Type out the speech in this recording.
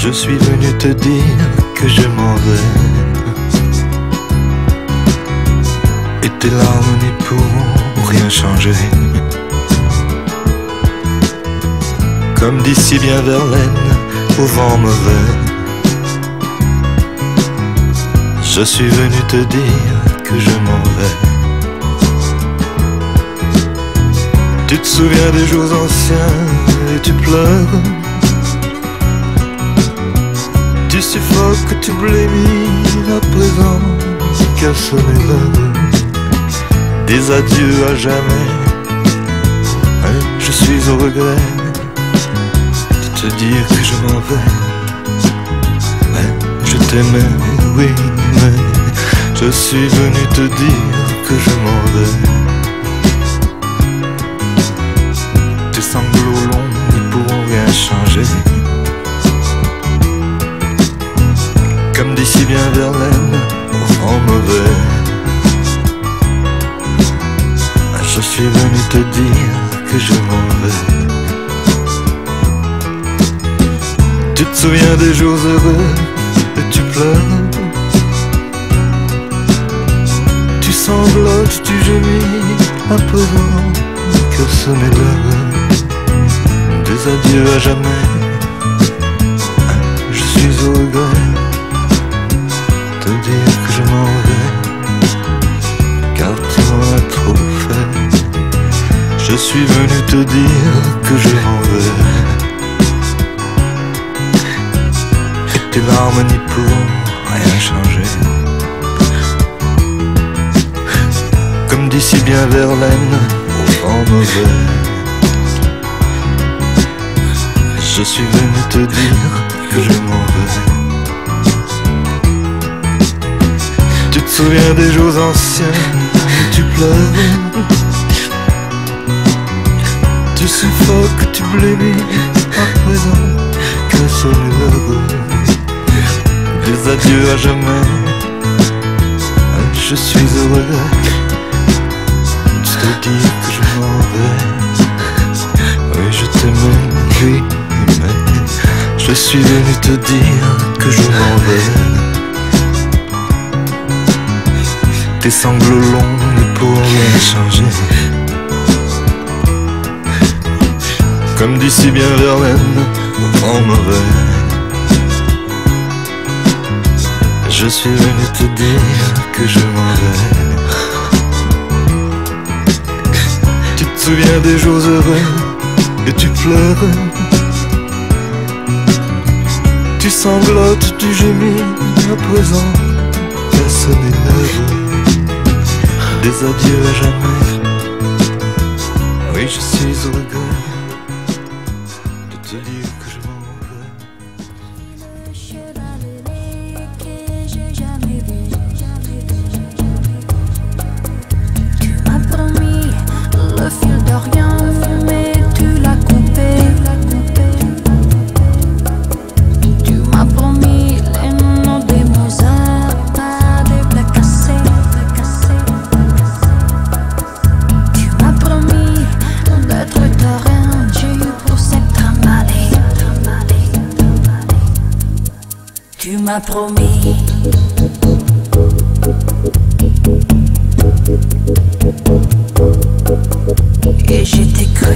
Je suis venu te dire que je m'en vais. Et tes larmes n'y pourront rien changer. Comme d'ici bien Verlaine, au vent mauvais. Je suis venu te dire que je m'en vais. Tu te souviens des jours anciens et tu pleures. Tu suffoques, tu blémis à présent, ce n'est l'heure des adieux à jamais. Hein, je suis au regret de te dire que je m'en vais. Hein, je t'aimais, oui, mais je suis venu te dire que je m'en vais. D'ici bien Verlaine, vent mauvais. Je suis venu te dire que je m'en vais. Tu te souviens des jours heureux et tu pleures. Tu sanglotes, tu gémis à présent que ce n'est l'heure des adieux à jamais. Je suis au regret je m'en vais, car tu m'en as trop fait. Je suis venu te dire que je m'en vais. Tes larmes n'y pourront rien changer. Comme d'ici bien Verlaine, au vent mauvais. Je suis venu te dire que je m'en vais. Souviens des jours anciens, tu pleures. Tu suffoques, tu blémis à présent que l'heure des adieux à jamais. Je suis heureux de te dire que je m'en vais. Oui, je t'aimais, oui, je suis venu te dire que je m'en vais. Tes sanglots longs ne pourront rien changer. Comme d'ici bien Verlaine, vent mauvais. Je suis venu te dire que je m'en vais. Tu te souviens des jours heureux et tu pleures. Tu sanglotes, tu gémis à présent. Ce n'est des adieux à jamais. Oui, je suis au regret Tu m'as promis. Et j'étais cru.